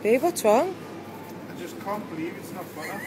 Babe, what's wrong? I just can't believe it's not butter.